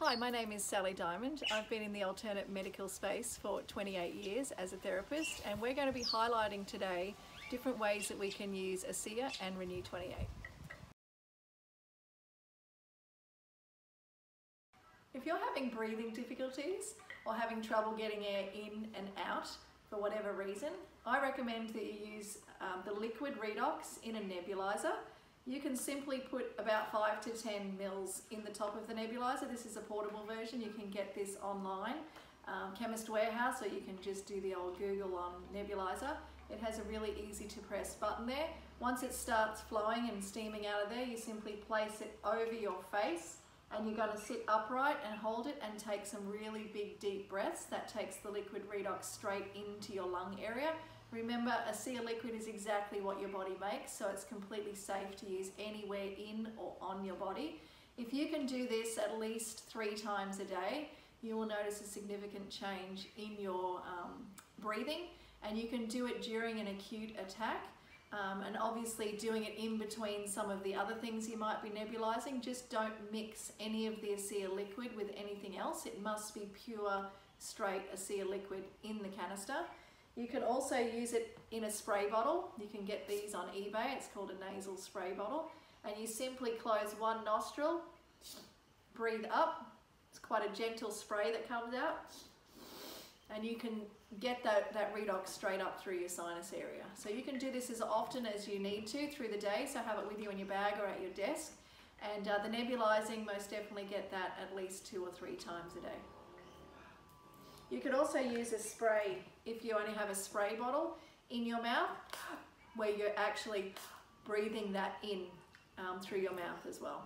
Hi, my name is Sally Diamond. I've been in the alternate medical space for 28 years as a therapist and we're going to be highlighting today different ways that we can use ASEA and RENU 28. If you're having breathing difficulties or having trouble getting air in and out for whatever reason, I recommend that you use um, the liquid redox in a nebulizer you can simply put about 5 to 10 mils in the top of the nebulizer. This is a portable version. You can get this online, um, Chemist Warehouse, or you can just do the old Google on nebulizer. It has a really easy to press button there. Once it starts flowing and steaming out of there, you simply place it over your face and you're going to sit upright and hold it and take some really big deep breaths. That takes the liquid redox straight into your lung area Remember, ASEA liquid is exactly what your body makes, so it's completely safe to use anywhere in or on your body. If you can do this at least three times a day, you will notice a significant change in your um, breathing and you can do it during an acute attack um, and obviously doing it in between some of the other things you might be nebulizing. Just don't mix any of the ASEA liquid with anything else. It must be pure, straight ASEA liquid in the canister. You can also use it in a spray bottle. You can get these on eBay. It's called a nasal spray bottle. And you simply close one nostril, breathe up. It's quite a gentle spray that comes out. And you can get that, that redox straight up through your sinus area. So you can do this as often as you need to through the day. So have it with you in your bag or at your desk. And uh, the nebulizing, most definitely get that at least two or three times a day. You could also use a spray if you only have a spray bottle in your mouth where you're actually breathing that in um, through your mouth as well.